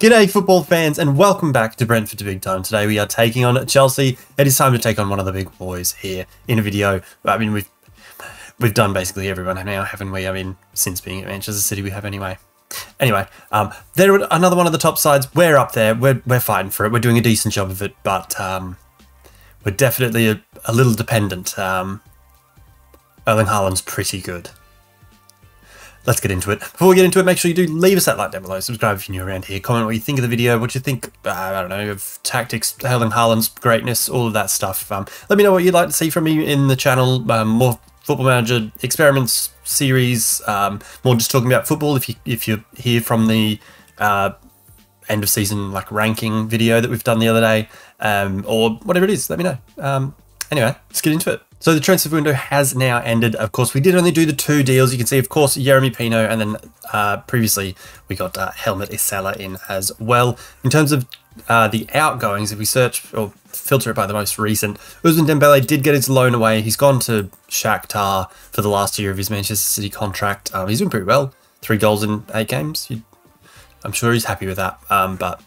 G'day football fans and welcome back to Brentford to Big Time. Today we are taking on Chelsea. It is time to take on one of the big boys here in a video. I mean, we've we've done basically everyone now, haven't we? I mean, since being at Manchester City we have anyway. Anyway, um, they're another one of the top sides. We're up there. We're, we're fighting for it. We're doing a decent job of it, but um, we're definitely a, a little dependent. Um, Erling Haaland's pretty good let's get into it. Before we get into it, make sure you do leave us that like down below, subscribe if you're new around here, comment what you think of the video, what you think, uh, I don't know, of tactics, Erling Haaland's greatness, all of that stuff. Um, let me know what you'd like to see from me in the channel, um, more Football Manager experiments series, um, more just talking about football if, you, if you're here from the uh, end of season like ranking video that we've done the other day, um, or whatever it is, let me know. Um, anyway, let's get into it. So the transfer window has now ended. Of course, we did only do the two deals. You can see, of course, Yeremy Pino, and then uh, previously we got uh, Helmut Isela in as well. In terms of uh, the outgoings, if we search or filter it by the most recent, Ousmane Dembele did get his loan away. He's gone to Shakhtar for the last year of his Manchester City contract. Um, he's doing pretty well. Three goals in eight games. I'm sure he's happy with that. Um, but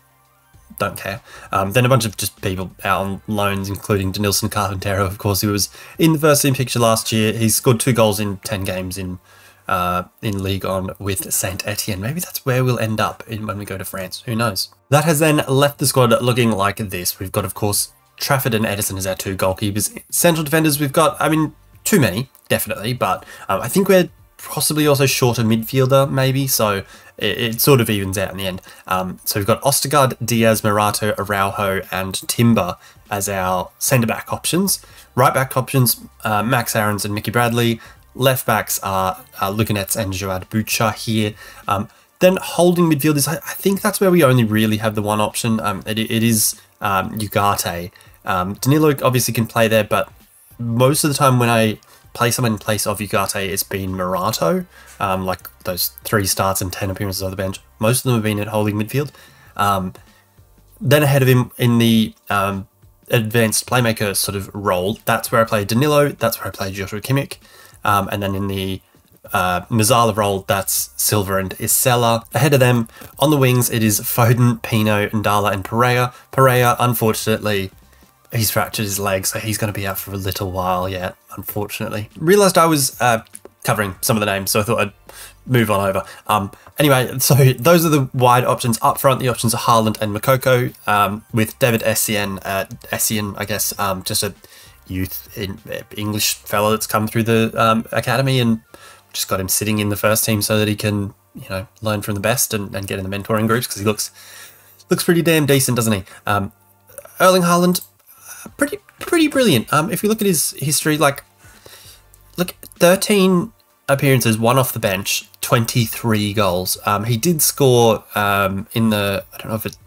don't care. Um, then a bunch of just people out on loans, including Denilson Carpintero, of course, who was in the first team picture last year. He scored two goals in 10 games in uh, in League On with Saint Etienne. Maybe that's where we'll end up in, when we go to France. Who knows? That has then left the squad looking like this. We've got, of course, Trafford and Ederson as our two goalkeepers. Central defenders, we've got, I mean, too many, definitely, but um, I think we're possibly also shorter midfielder, maybe. So it, it, sort of evens out in the end. Um, so we've got Ostergaard, Dias, Morato, Araujo, and Timber as our centre back options. Right back options, uh, Max Aarons and Mickey Bradley. Left backs are uh, Lukanets and Joad Bucha here. Um, then holding midfielders, I, I, think that's where we only really have the one option. Um, it, it is um, Ugarte. Um, Danilo obviously can play there, but most of the time when I play someone in place of Ugarte, it's been Morato, um, like those three starts and 10 appearances on the bench. Most of them have been at holding midfield. Um, then ahead of him in the um, advanced playmaker sort of role, that's where I play Danilo, that's where I play Joshua Kimmich. Um, and then in the uh, Mezzala role, that's Silva and Isella. Ahead of them, on the wings, it is Foden, Pino, Ndala, and Pereira. Pereira, unfortunately, he's fractured his leg, so he's going to be out for a little while yet, unfortunately. Realised I was uh, covering some of the names, so I thought I'd move on over. Um, anyway, so those are the wide options. Up front, the options are Haaland and Moukoko, um, with David Essien, uh, Essien, I guess, um, just a youth in, uh, English fellow that's come through the um, academy and just got him sitting in the first team so that he can, you know, learn from the best and, and get in the mentoring groups because he looks looks pretty damn decent, doesn't he? Um, Erling Haaland, pretty pretty brilliant. Um, if you look at his history, like, look, thirteen appearances, one off the bench, twenty three goals. Um, he did score um in the I don't know if it.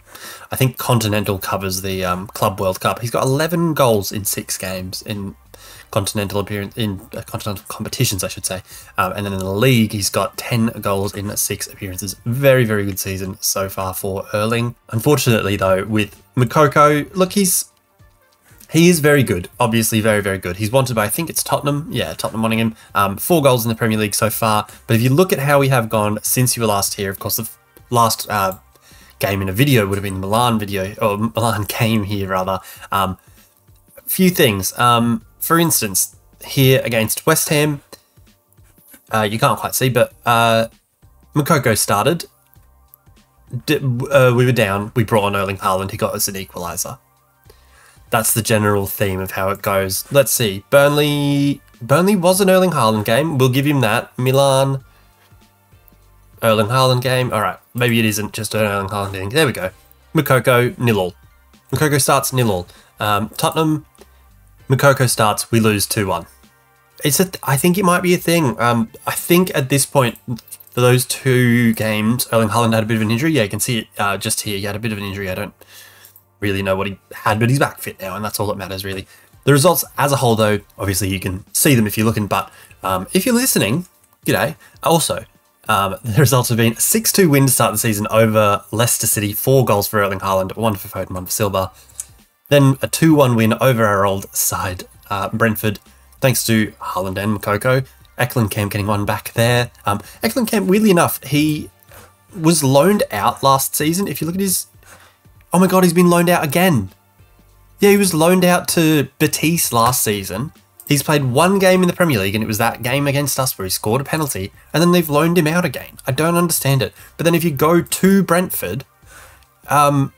I think Continental covers the um, Club World Cup. He's got 11 goals in six games in continental appearance in uh, continental competitions, I should say. Um, and then in the league, he's got 10 goals in six appearances. Very, very good season so far for Erling. Unfortunately, though, with Moukoko, look, he's he is very good, obviously very, very good. He's wanted by, I think it's Tottenham. Yeah, Tottenham wanting him. Um, four goals in the Premier League so far. But if you look at how we have gone since you were last here, of course, the last uh, game in a video would have been the Milan video, or Milan game here, rather. Um, few things. Um, for instance, here against West Ham, uh, you can't quite see, but uh, Moukoko started. D uh, we were down. We brought on Erling Haaland. He got us an equaliser that's the general theme of how it goes. Let's see. Burnley Burnley was an Erling Haaland game. We'll give him that. Milan Erling Haaland game. All right. Maybe it isn't just an Erling Haaland game. There we go. Moukoko nil all. Moukoko starts nil all. Um, Tottenham Moukoko starts. We lose two one. It's a. I think it might be a thing. Um, I think at this point for those two games, Erling Haaland had a bit of an injury. Yeah, you can see it uh, just here. He had a bit of an injury. I don't really know what he had, but he's back fit now, and that's all that matters, really. The results as a whole, though, obviously you can see them if you're looking, but um, if you're listening, g'day. Also, um, the results have been 6 2 win to start the season over Leicester City, four goals for Erling Haaland, one for Foden, one for Silva. Then a 2 1 win over our old side, uh, Brentford, thanks to Haaland and Moukoko. Ekland Camp getting one back there. Um, Ekland Camp, weirdly enough, he was loaned out last season. If you look at his, oh my god, he's been loaned out again. Yeah, he was loaned out to Betis last season. He's played one game in the Premier League, and it was that game against us where he scored a penalty, and then they've loaned him out again. I don't understand it. But then if you go to Brentford, um,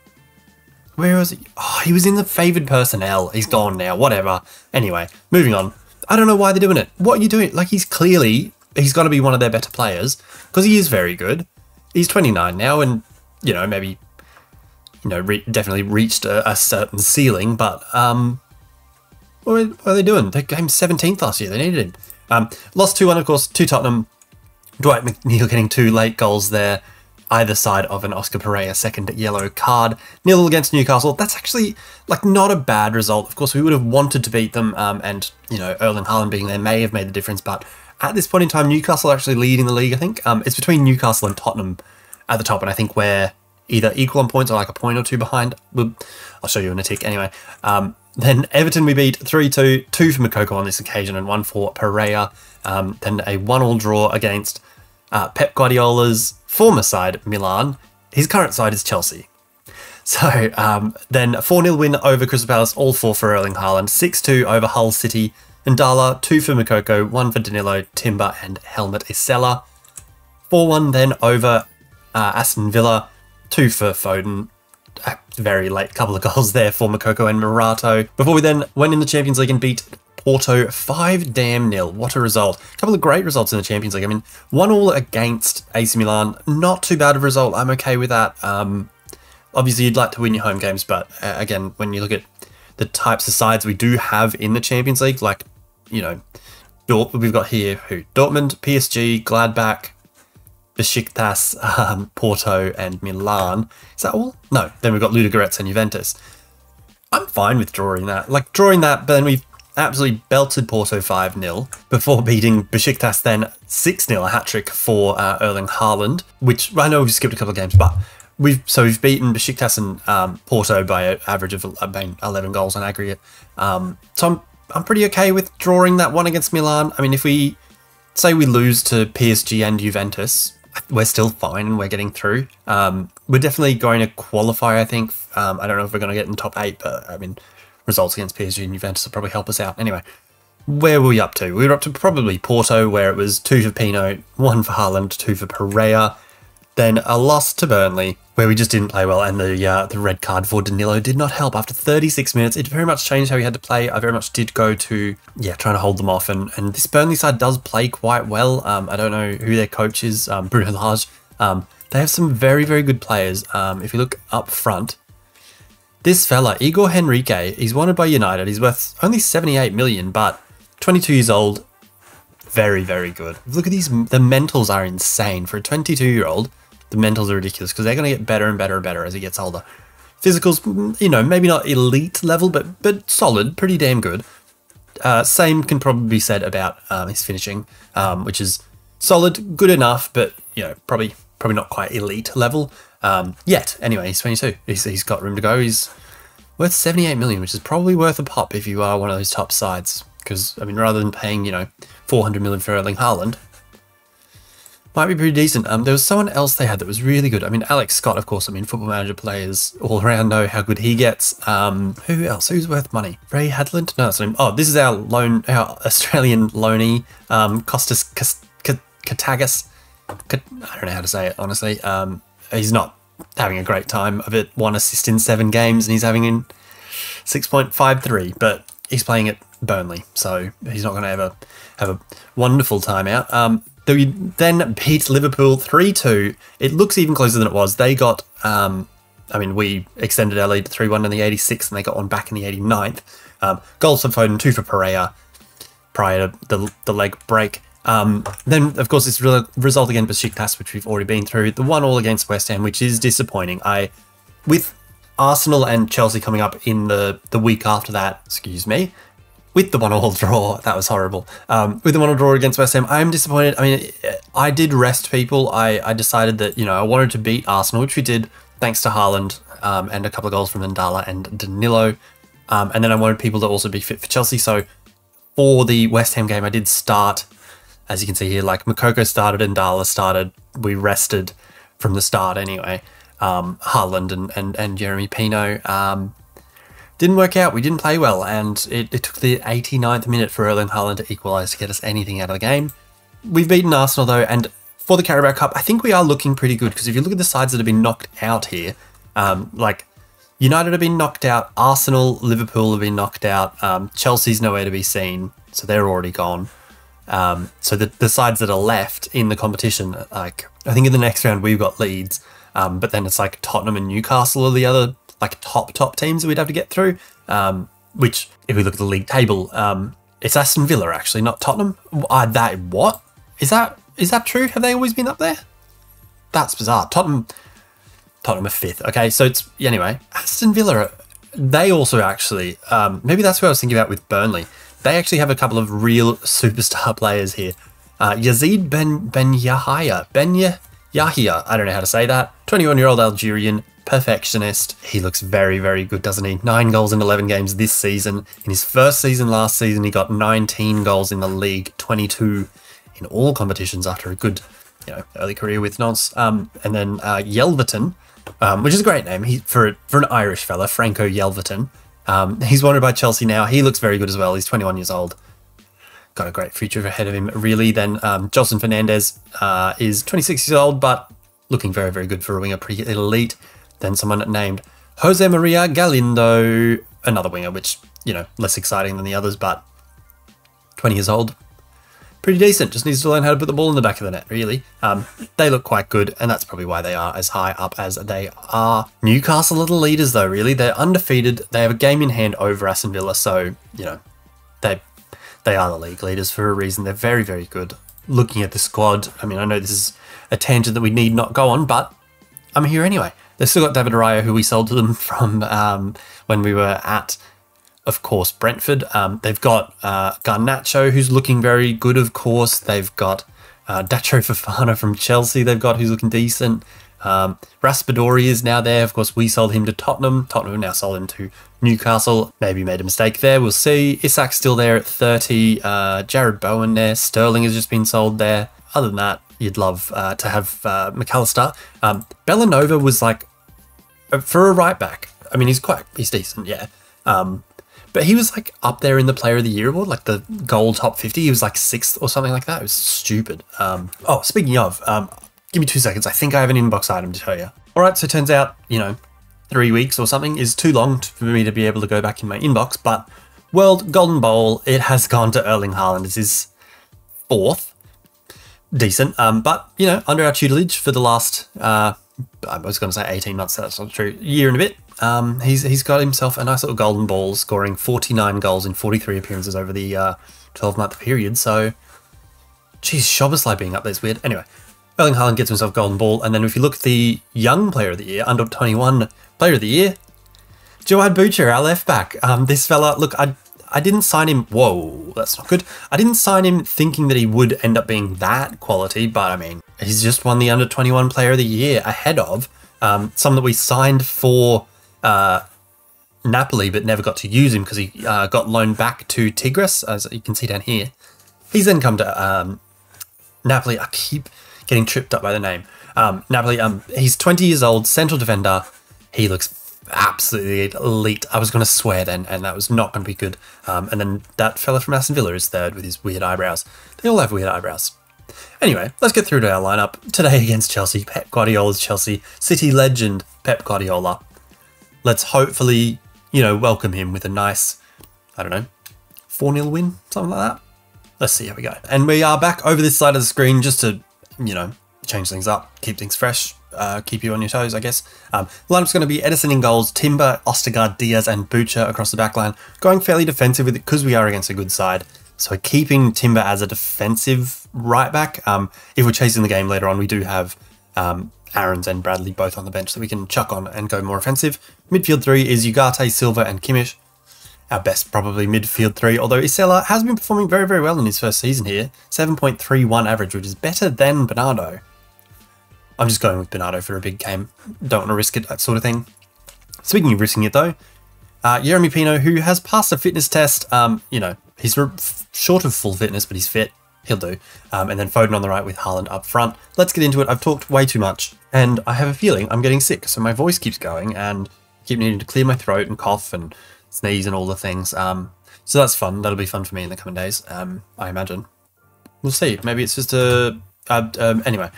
where was he? Oh, he was in the favoured personnel. He's gone now. Whatever. Anyway, moving on. I don't know why they're doing it. What are you doing? Like he's clearly he's got to be one of their better players because he is very good. He's 29 now, and you know maybe you know re definitely reached a, a, certain ceiling. But um, what are, what are, they doing? They came 17th last year. They needed him. Um, lost 2-1, of course, to Tottenham. Dwight McNeil getting two late goals there either side of an Oscar Pareja second yellow card. Nil against Newcastle. That's actually like not a bad result. Of course, we would have wanted to beat them, um, and you know Erling Haaland being there may have made the difference. But at this point in time, Newcastle actually leading the league. I think um, it's between Newcastle and Tottenham at the top, and I think we're either equal on points or like a point or two behind. I'll show you in a tick anyway. Um, then Everton we beat 3-2, two for Moukoko on this occasion and one for Pereira. Um, then a one-all draw against uh, Pep Guardiola's former side, Milan. His current side is Chelsea. So um, then a 4 0 win over Crystal Palace, all four for Erling Haaland, 6 2 over Hull City, and Dala, 2 for Moukoko, 1 for Danilo, Timber, and Helmet Isella. 4 1 then over uh, Aston Villa, 2 for Foden, a very late couple of goals there for Moukoko and Morato. Before we then went in the Champions League and beat Porto 5 damn nil. What a result. A couple of great results in the Champions League. I mean, 1 all against AC Milan. Not too bad of a result. I'm okay with that. Um, obviously, you'd like to win your home games, but uh, again, when you look at the types of sides we do have in the Champions League, like, you know, we've got here who? Dortmund, PSG, Gladbach, Besiktas, um, Porto, and Milan. Is that all? No. Then we've got Ludogorets and Juventus. I'm fine with drawing that. Like, drawing that, but then we've absolutely belted Porto 5 0 before beating Besiktas then 6 0, a hat trick for uh, Erling Haaland, which I know we've skipped a couple of games, but we've so we've beaten Besiktas and um, Porto by an average of about 11 goals on aggregate. Um, so I'm, I'm pretty okay with drawing that one against Milan. I mean, if we say we lose to PSG and Juventus, we're still fine and we're getting through. Um, we're definitely going to qualify, I think. Um, I don't know if we're going to get in top eight, but I mean, results against PSG and Juventus will probably help us out. Anyway, where were we up to? We were up to probably Porto, where it was two for Pino, one for Haaland, two for Pereira. Then a loss to Burnley, where we just didn't play well, and the uh, the red card for Danilo did not help. After 36 minutes, it very much changed how we had to play. I very much did go to yeah, trying to hold them off, and and this Burnley side does play quite well. Um, I don't know who their coach is, um, Bruno Lage. Um, they have some very very good players. Um, if you look up front, this fella, Igor Henrique, he's wanted by United. He's worth only 78 million, but 22 years old. Very, very good. Look at these. The mentals are insane. For a 22 year old, the mentals are ridiculous because they're going to get better and better and better as he gets older. Physicals, mm, you know, maybe not elite level, but but solid, pretty damn good. Uh, same can probably be said about um, his finishing, um, which is solid, good enough, but you know, probably probably not quite elite level um, yet. Anyway, he's 22. He's, he's got room to go. He's worth 78 million, which is probably worth a pop if you are one of those top sides. Because, I mean, rather than paying, you know, 400 million for Erling Haaland, might be pretty decent. Um, there was someone else they had that was really good. I mean, Alex Scott, of course. I mean, football manager players all around know how good he gets. Um, who else? Who's worth money? Ray Hadland? No, that's not him. Oh, this is our loan, our Australian loanee, um, Costas Katagas. I don't know how to say it honestly. Um, he's not having a great time of it. One assist in seven games, and he's having in six point five three. But he's playing at Burnley, so he's not going to ever have a wonderful time out. Um, we then beat Liverpool three two. It looks even closer than it was. They got. Um, I mean, we extended our lead to 3 1 in the 86th, and they got one back in the 89th. Um, goals for Foden, two for Pereira prior to the, the leg break. Um, then, of course, this re result against Besiktas, which we've already been through, the one all against West Ham, which is disappointing. I, with Arsenal and Chelsea coming up in the the week after that, excuse me, with the one all draw, that was horrible. Um, with the one all draw against West Ham, I'm disappointed. I mean, I did rest people. I, I decided that you know I wanted to beat Arsenal, which we did thanks to Haaland um, and a couple of goals from Ndala and Danilo. Um, and then I wanted people to also be fit for Chelsea. So for the West Ham game, I did start as you can see here, like Moukoko started and Dala started. We rested from the start anyway. Um, Haaland and, and, and Jeremy Pino. Um, didn't work out. We didn't play well, and it, it took the 89th minute for Erling Haaland to equalise to get us anything out of the game. We've beaten Arsenal though, and for the Carabao Cup, I think we are looking pretty good because if you look at the sides that have been knocked out here, um, like United have been knocked out, Arsenal, Liverpool have been knocked out, um, Chelsea's nowhere to be seen, so they're already gone. Um, so the, the sides that are left in the competition, like I think in the next round we've got Leeds, um, but then it's like Tottenham and Newcastle are the other like top top teams that we'd have to get through. Um, which, if we look at the league table, um, it's Aston Villa actually, not Tottenham. Uh, that what is that? Is that true? Have they always been up there? That's bizarre. Tottenham, Tottenham are fifth. Okay, so it's anyway. Aston Villa, they also actually um, maybe that's what I was thinking about with Burnley. They actually have a couple of real superstar players here. Uh, Yazid Ben Ben Yahya Ben Yahya. I don't know how to say that. 21 year old Algerian perfectionist. He looks very, very good, doesn't he? Nine goals in 11 games this season. In his first season last season, he got 19 goals in the league, 22 in all competitions after a good, you know, early career with Nantes. Um, and then uh, Yelverton, um, which is a great name he, for for an Irish fella, Franco Yelverton. Um, he's wanted by Chelsea now. He looks very good as well. He's 21 years old. Got a great future ahead of him, really. Then um, Jolson Fernandez uh, is 26 years old, but looking very, very good for a winger, pretty elite. Then someone named Jose Maria Galindo, another winger, which, you know, less exciting than the others, but 20 years old. Pretty decent, just needs to learn how to put the ball in the back of the net, really. Um, they look quite good, and that's probably why they are as high up as they are. Newcastle are the leaders, though, really. They're undefeated. They have a game in hand over Aston Villa, so, you know, they, they are the league leaders for a reason. They're very, very good. Looking at the squad, I mean, I know this is a tangent that we need not go on, but I'm here anyway. They've still got David Raya, who we sold to them from um, when we were at, of course, Brentford. Um, they've got uh, Garnacho, who's looking very good, of course. They've got uh, Datro Fofana from Chelsea, they've got, who's looking decent. Um, Raspadori is now there. Of course, we sold him to Tottenham. Tottenham now sold him to Newcastle. Maybe made a mistake there. We'll see. Isak's still there at 30. Uh, Jarrod Bowen there. Sterling has just been sold there. Other than that, you'd love uh, to have uh, McAllister. Um, Bellanova was like, uh, for a right back, I mean, he's quite, he's decent, yeah. Um, but he was like up there in the Player of the Year award, like the goal top 50. He was like sixth or something like that. It was stupid. Um, oh, speaking of, um, give me two seconds. I think I have an inbox item to tell you. All right, so it turns out, you know, three weeks or something is too long for me to be able to go back in my inbox, but World Golden Bowl, it has gone to Erling Haaland. This is fourth decent. Um, but you know, under our tutelage for the last, uh, I was going to say eighteen months. That's not true. Year and a bit. Um, he's he's got himself a nice little golden ball, scoring forty nine goals in forty three appearances over the uh, twelve month period. So, geez, Szoboszlai being up there is weird. Anyway, Erling Haaland gets himself golden ball, and then if you look at the young player of the year, under twenty one player of the year, Jawad Boucher, our left back. Um, this fella, look, I I didn't sign him. Whoa, that's not good. I didn't sign him thinking that he would end up being that quality, but I mean, he's just won the under 21 player of the year ahead of um, some that we signed for uh, Napoli but never got to use him because he uh, got loaned back to Tigres, as you can see down here. He's then come to um, Napoli. I keep getting tripped up by the name. Um, Napoli, um, he's 20 years old, central defender. He looks absolutely elite. I was going to swear then, and that was not going to be good. Um, and then that fella from Aston Villa is third with his weird eyebrows. They all have weird eyebrows. Anyway, let's get through to our lineup. Today against Chelsea, Pep Guardiola's Chelsea, City legend Pep Guardiola. Let's hopefully, you know, welcome him with a nice, I don't know, 4 0 win, something like that. Let's see how we go. And we are back over this side of the screen just to, you know, change things up, keep things fresh uh, keep you on your toes, I guess. Um, lineup's going to be Ederson in goals, Timber, Ostergaard, Dias, and Butcher across the back line. Going fairly defensive with it because we are against a good side. So keeping Timber as a defensive right back. Um, if we're chasing the game later on, we do have um, Aarons and Bradley both on the bench that we can chuck on and go more offensive. Midfield three is Ugarte, Silva, and Kimmich. Our best probably midfield three, although Isela has been performing very, very well in his first season here. 7.31 average, which is better than Bernardo. I'm just going with Bernardo for a big game. Don't want to risk it, that sort of thing. Speaking of risking it though, uh, Jeremy Pino, who has passed a fitness test, um, you know, he's short of full fitness, but he's fit. he'll do. Um, and then Foden on the right with Haaland up front. Let's get into it. I've talked way too much, and I have a feeling I'm getting sick, so my voice keeps going, and I keep needing to clear my throat and cough and sneeze and all the things. Um, so that's fun. That'll be fun for me in the coming days, um, I imagine. We'll see. Maybe it's just a... Uh, um, anyway,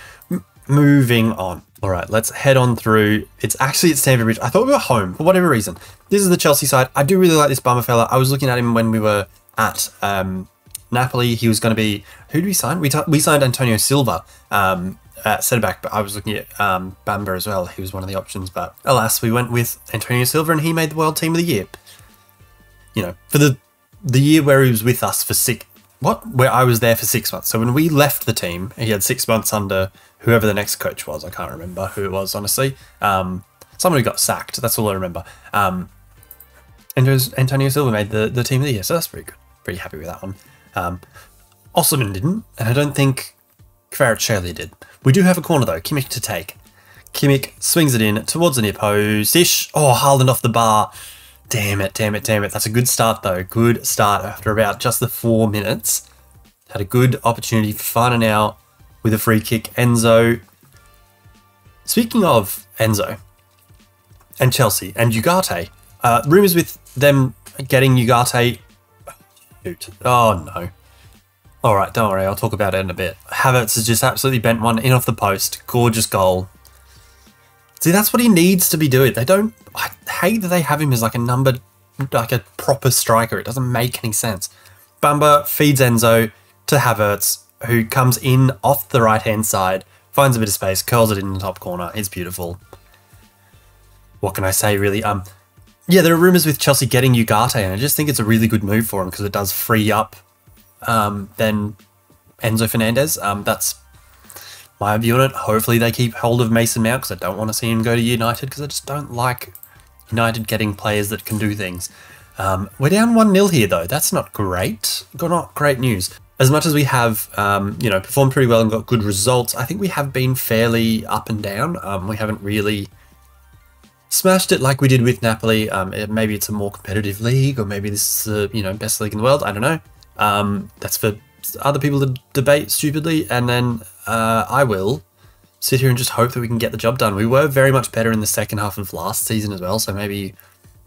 moving on. All right, let's head on through. It's actually at Stamford Bridge. I thought we were home for whatever reason. This is the Chelsea side. I do really like this Bamba fella. I was looking at him when we were at um, Napoli. He was going to be. Who did we sign? We, we signed Antonio Silva um, at centre back, but I was looking at um, Bamba as well. He was one of the options, but alas, we went with Antonio Silva, and he made the World Team of the Year. You know, for the the year where he was with us for six. What? Where I was there for six months. So when we left the team, he had six months under whoever the next coach was. I can't remember who it was, honestly. Um, someone who got sacked. That's all I remember. Um, and Antonio Silva made the, the team of the year, so that's pretty good. Pretty happy with that one. Um, Osimhen didn't, and I don't think Kvaratskhelia did. We do have a corner though, Kimmich to take. Kimmich swings it in towards the near post ish. Oh, Haaland off the bar. Damn it, damn it, damn it. That's a good start though. Good start after about just the four minutes. Had a good opportunity for finding out with a free kick. Enzo. Speaking of Enzo and Chelsea and Ugarte, uh, rumours with them getting Ugarte. Shoot. Oh no. All right, don't worry. I'll talk about it in a bit. Havertz has just absolutely bent one in off the post. Gorgeous goal. See, that's what he needs to be doing. They don't. I hate that they have him as like a number, like a proper striker. It doesn't make any sense. Bamba feeds Enzo to Havertz who comes in off the right hand side, finds a bit of space, curls it in the top corner. It's beautiful. What can I say, really? Um, yeah, there are rumours with Chelsea getting Ugarte, and I just think it's a really good move for him because it does free up um, then Enzo Fernandez. Um, that's my view on it. Hopefully, they keep hold of Mason Mount because I don't want to see him go to United because I just don't like United getting players that can do things. Um, we're down 1 0 here, though. That's not great. Not great news as much as we have, um, you know, performed pretty well and got good results, I think we have been fairly up and down. Um, we haven't really smashed it like we did with Napoli. Um, it, maybe it's a more competitive league, or maybe this is the you know best league in the world. I don't know. Um, that's for other people to debate stupidly, and then uh, I will sit here and just hope that we can get the job done. We were very much better in the second half of last season as well, so maybe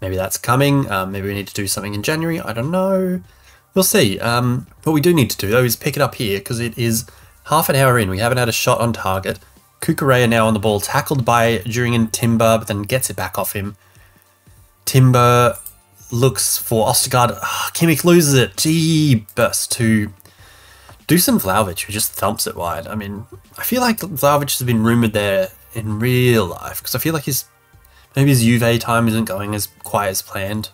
maybe that's coming. Um, maybe we need to do something in January. I don't know. We'll see. Um, what we do need to do, though, is pick it up here because it is half an hour in. We haven't had a shot on target. Cucurella now on the ball, tackled by Jurrien Timber, but then gets it back off him. Timber looks for Ostergaard. Oh, Kimmich loses it. Gee, burst to Dusan Vlahovic, who just thumps it wide. I mean, I feel like Vlahovic has been rumoured there in real life because I feel like his maybe his Juve time isn't going as quite as planned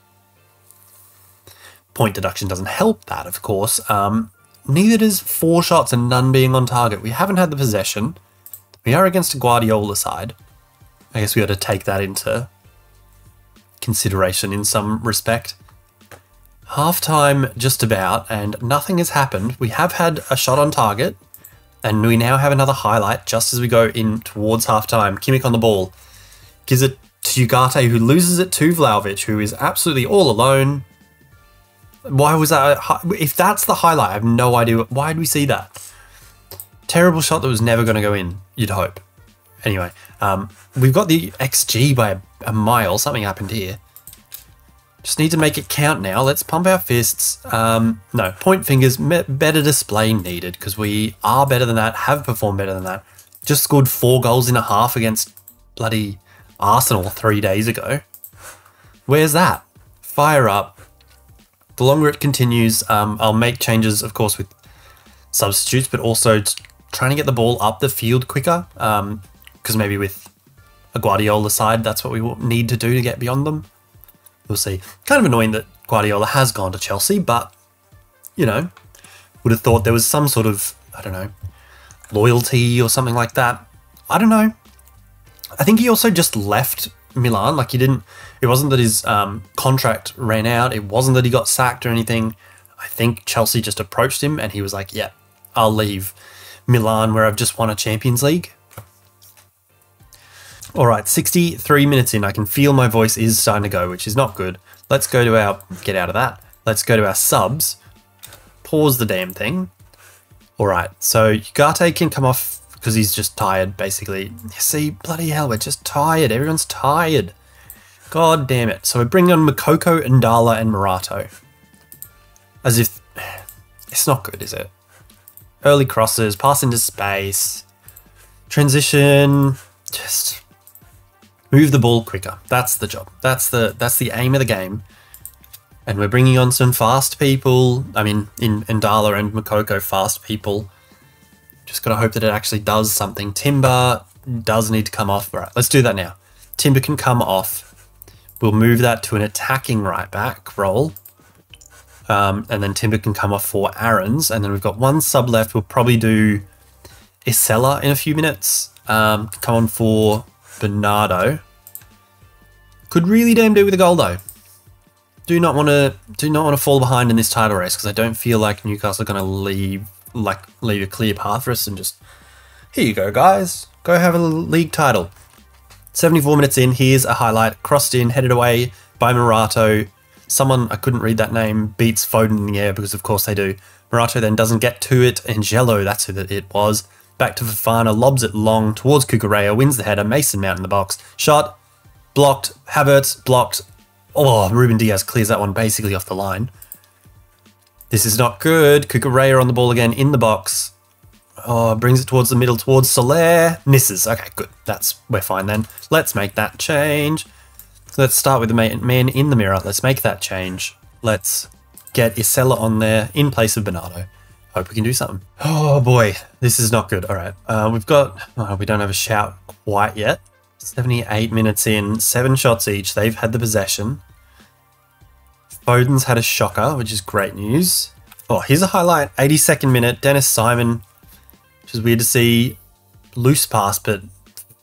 point deduction doesn't help that, of course. Um, neither does four shots and none being on target. We haven't had the possession. We are against a Guardiola side. I guess we got to take that into consideration in some respect. Half time, just about, and nothing has happened. We have had a shot on target, and we now have another highlight just as we go in towards half time. Kimmich on the ball gives it to Ugarte, who loses it to Vlahovic, who is absolutely all alone. Why was that? If that's the highlight, I have no idea. Why did we see that? Terrible shot that was never going to go in, you'd hope. Anyway, um, we've got the XG by a, a mile. Something happened here. Just need to make it count now. Let's pump our fists. Um, no, point fingers. Better display needed because we are better than that, have performed better than that. Just scored four goals in a half against bloody Arsenal three days ago. Where's that? Fire up the longer it continues, um, I'll make changes, of course, with substitutes, but also trying to get the ball up the field quicker. Because um, maybe with a Guardiola side, that's what we need to do to get beyond them. We'll see. Kind of annoying that Guardiola has gone to Chelsea, but, you know, would have thought there was some sort of, I don't know, loyalty or something like that. I don't know. I think he also just left Milan. Like he didn't. It wasn't that his um, contract ran out. It wasn't that he got sacked or anything. I think Chelsea just approached him and he was like, "Yeah, I'll leave Milan where I've just won a Champions League." All right, 63 minutes in. I can feel my voice is starting to go, which is not good. Let's go to our get out of that. Let's go to our subs. Pause the damn thing. All right, so Ugarte can come off because he's just tired, basically. See, bloody hell, we're just tired. Everyone's tired. God damn it. So we're bringing on Moukoko, Ndala, and Morato. As if... It's not good, is it? Early crosses, pass into space, transition, just move the ball quicker. That's the job. That's the that's the aim of the game. And we're bringing on some fast people. I mean, in Ndala and Moukoko, fast people. Just got to hope that it actually does something. Timber does need to come off. All right, let's do that now. Timber can come off. We'll move that to an attacking right back role. Um, and then Timber can come off for Aarons. And then we've got one sub left. We'll probably do Isella in a few minutes. Um, come on for Bernardo. Could really damn do with a goal though. Do not want to do not want to fall behind in this title race because I don't feel like Newcastle are going to leave like leave a clear path for us and just here you go guys, go have a league title. 74 minutes in, here's a highlight, crossed in, headed away by Morato. Someone, I couldn't read that name, beats Foden in the air because of course they do. Morato then doesn't get to it, Angelo, that's who it was. Back to Fofana, lobs it long towards Cucurella, wins the header, Mason Mount in the box. Shot, blocked, Havertz, blocked. Oh, Ruben Dias clears that one basically off the line. This is not good. Cucurella on the ball again in the box. Oh, brings it towards the middle, towards Soler. Misses. Okay, good. That's we're fine then. Let's make that change. Let's start with the man in the mirror. Let's make that change. Let's get Isella on there in place of Bernardo. Hope we can do something. Oh boy, this is not good. All right, uh, we've got. Oh, we don't have a shout quite yet. 78 minutes in, seven shots each. They've had the possession. Foden's had a shocker, which is great news. Oh, here's a highlight. 82nd minute, Dennis Simon, which is weird to see. Loose pass, but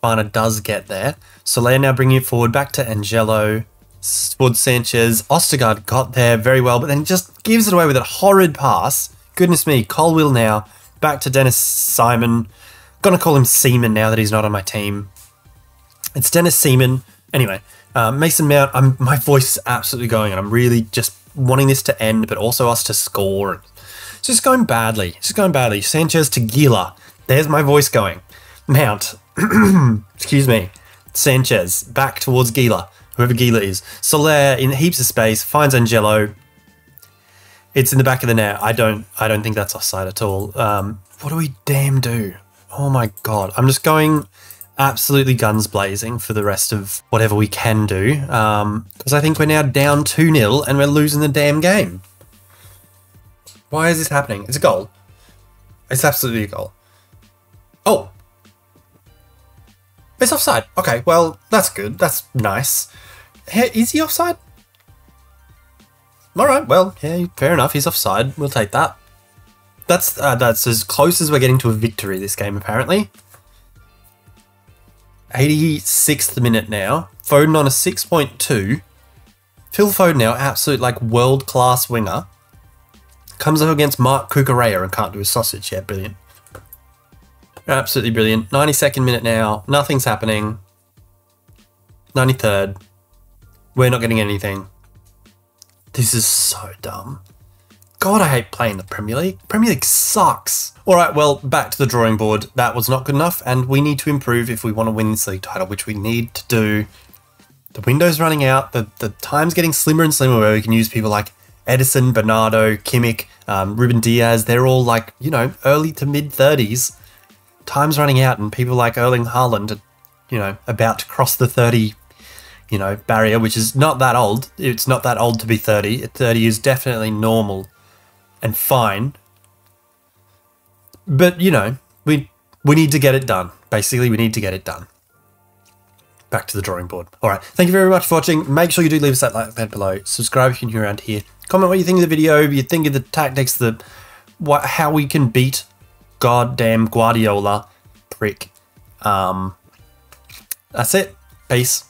Fana does get there. Soler now bringing it forward back to Angelo. Towards Sanchez. Ostergaard got there very well, but then just gives it away with a horrid pass. Goodness me, Colwill now. Back to Dennis Simon. Gonna call him Seaman now that he's not on my team. It's Dennis Seaman. Anyway, uh, Mason Mount, I'm, my voice is absolutely going, and I'm really just wanting this to end, but also us to score. It's just going badly. It's just going badly. Sanchez to Gila. There's my voice going. Mount. Excuse me. Sanchez back towards Gila, whoever Gila is. Soler in heaps of space finds Angelo. It's in the back of the net. I don't. I don't think that's offside at all. Um, what do we damn do? Oh my god! I'm just going absolutely guns blazing for the rest of whatever we can do. Because um, I think we're now down 2 0 and we're losing the damn game. Why is this happening? It's a goal. It's absolutely a goal. Oh! It's offside. Okay, well, that's good. That's nice. Is he offside? Alright, well, yeah, fair enough. He's offside. We'll take that. That's uh, that's as close as we're getting to a victory this game, apparently. 86th minute now. Foden on a 6.2. Phil Foden now, absolute like world class winger. Comes up against Marc Cucurella and can't do a sausage. Yeah, brilliant. Absolutely brilliant. 92nd minute now. Nothing's happening. 93rd. We're not getting anything. This is so dumb. God, I hate playing the Premier League. Premier League sucks. All right, well, back to the drawing board. That was not good enough, and we need to improve if we want to win this league title, which we need to do. The window's running out. The, the time's getting slimmer and slimmer where we can use people like Ederson, Bernardo, Kimmich, um, Ruben Dias. They're all like, you know, early to mid 30s. Time's running out, and people like Erling Haaland are, you know, about to cross the 30 you know, barrier, which is not that old. It's not that old to be 30. 30 is definitely normal and fine. But you know, we we need to get it done. Basically, we need to get it done. Back to the drawing board. All right. Thank you very much for watching. Make sure you do leave us that like button below. Subscribe if you're new around here. Comment what you think of the video. You think of the tactics, the what, how we can beat goddamn Guardiola prick. Um, that's it. Peace.